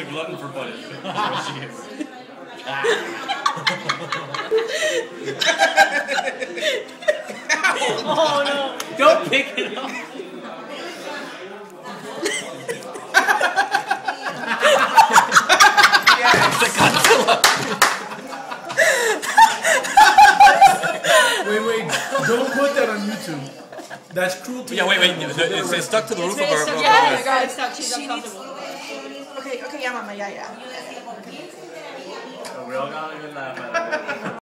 a glutton for punishment. Oh, oh no! Don't pick it up. Wait, wait. Don't put that on YouTube. That's cruelty. Yeah, wait, wait. It's, it's stuck to the roof of our. of our- Yeah, guys, guys, she's she needs- uncomfortable. Okay, yeah, mama, yeah, yeah.